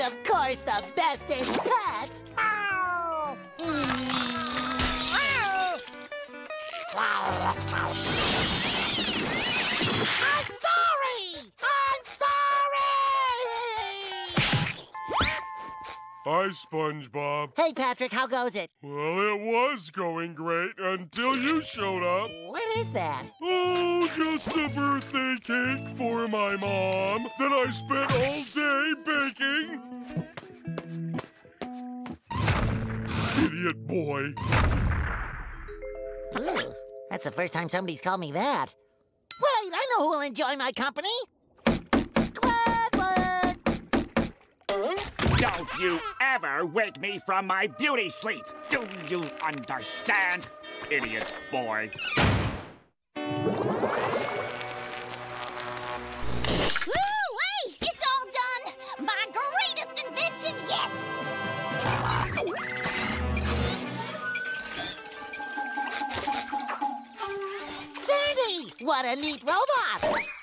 And of course, the bestest pet. I'm sorry! I'm sorry! Hi, SpongeBob. Hey, Patrick, how goes it? Well, it was going great until you showed up. What is that? Oh, Oh, just a birthday cake for my mom that I spent all day baking. Idiot boy. Ooh, that's the first time somebody's called me that. Wait, I know who will enjoy my company. Squidward! Don't you ever wake me from my beauty sleep. Do you understand, idiot boy? What a neat robot!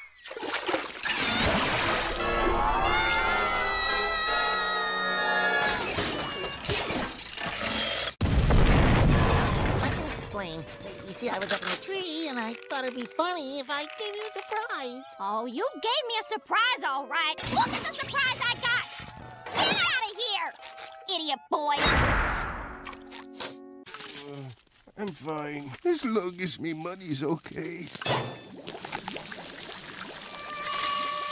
Let me explain. You see, I was up in a tree, and I thought it'd be funny if I gave you a surprise. Oh, you gave me a surprise, all right. Look at the surprise I got! Get out of here, idiot boy! Uh, I'm fine. As long as me money's okay.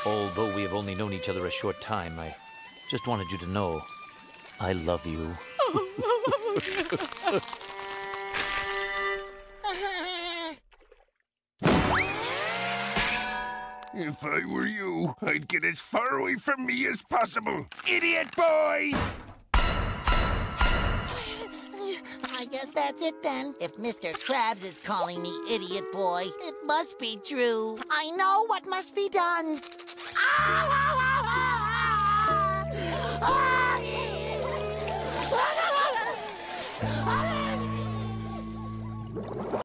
Although we have only known each other a short time, I just wanted you to know I love you. If I were you, I'd get as far away from me as possible. Idiot boy! I guess that's it then. If Mr. Krabs is calling me idiot boy, it must be true. I know what must be done. Ah, ah, ah,